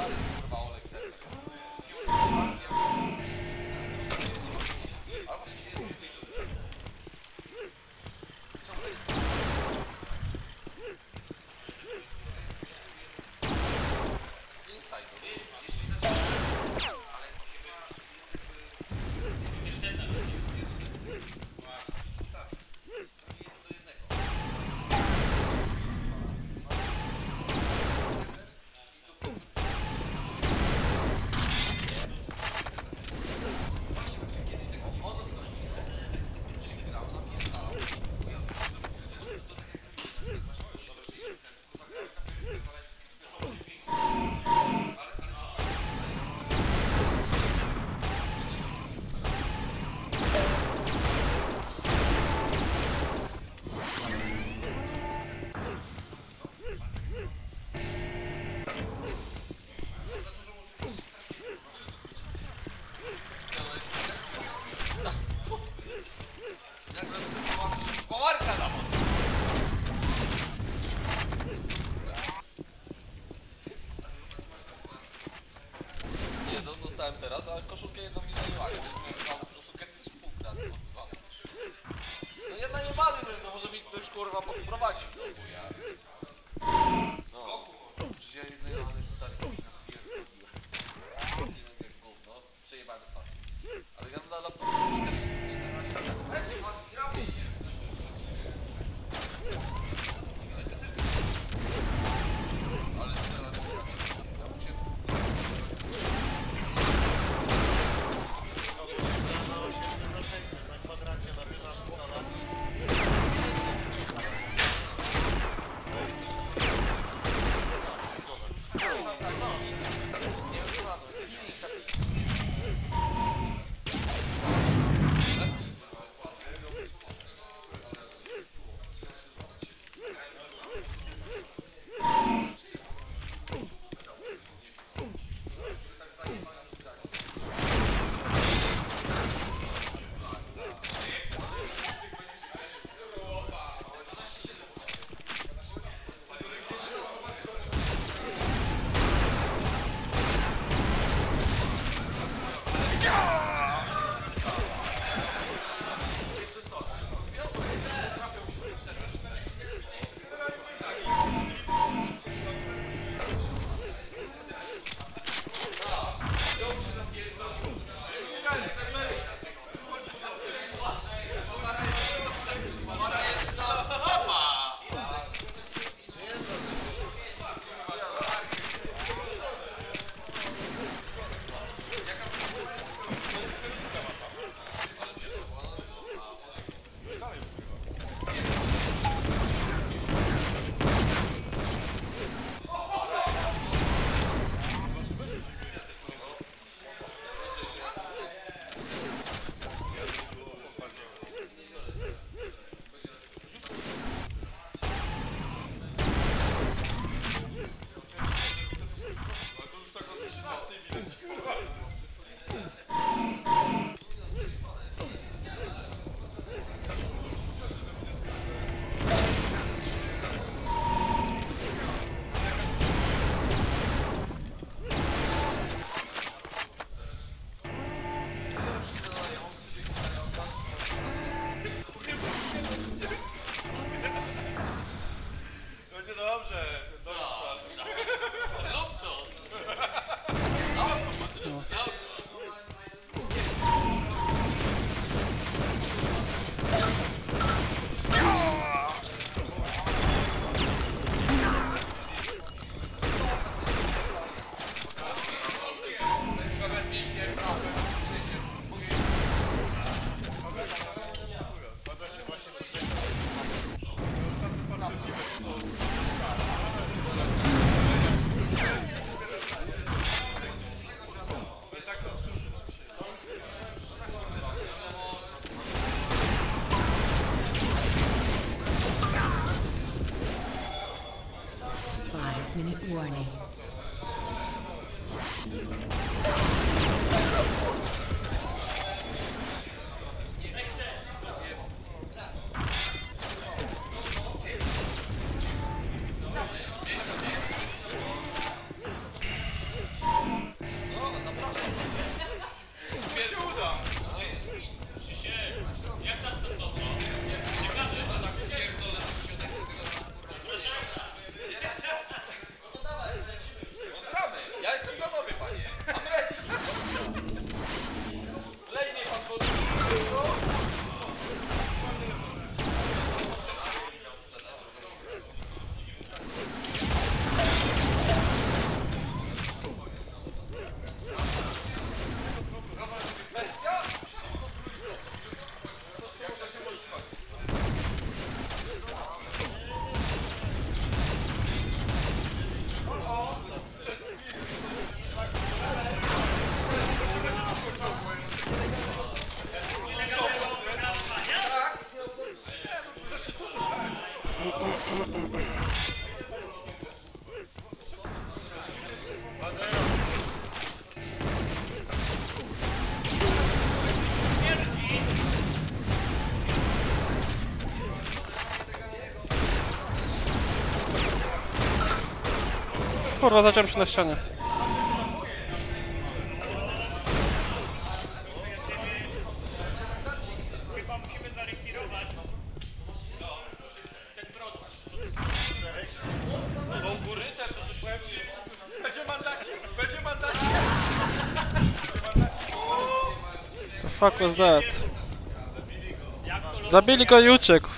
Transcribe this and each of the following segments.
Alles, Frau Oleg. teraz, a koszulkę jedną mi zajęła. Koszulkę z pół. No, no jedna nie mamy, no może mi ktoś kurwa podprowadził. No, ja... Warning. Kurwa, zacząłem się na ścianie. The fuck was that? Zabili go i uciekł.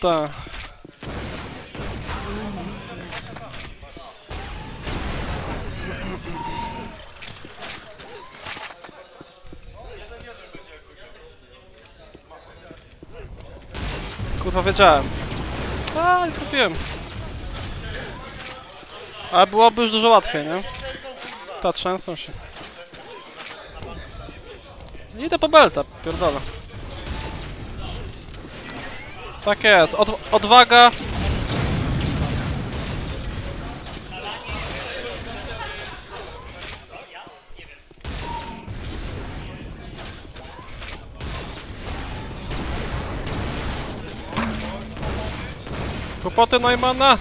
Tak. Kurwa wiedziałem. A, nie trafiłem. Ale byłoby już dużo łatwiej, nie? Ta, trzęsą się. Idę po belta, pierdolę. Tak jest, Od, odwaga. Kłopoty Neumana.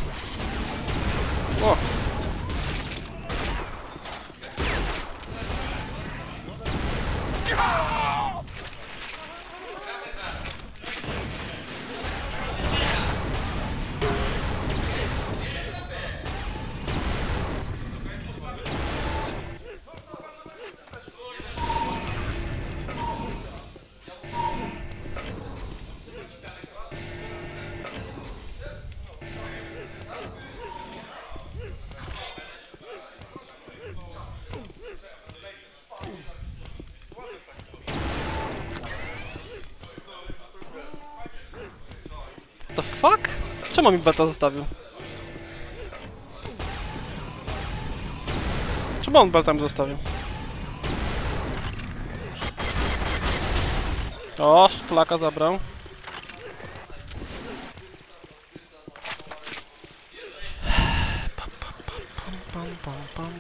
Fuck? Czemu mi beta zostawił? Czemu on belta mi zostawił? O, flaka zabrał. Pam, pam,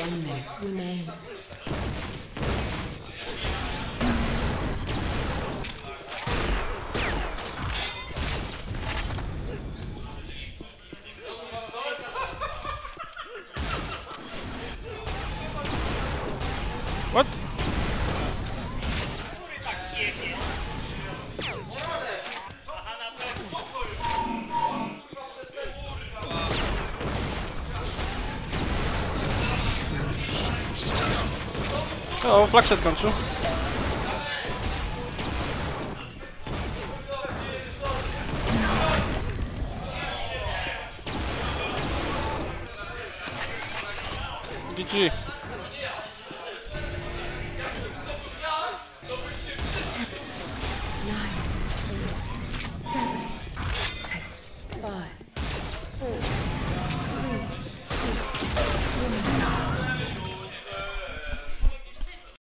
One minute remains. O, flag się skończył. GG.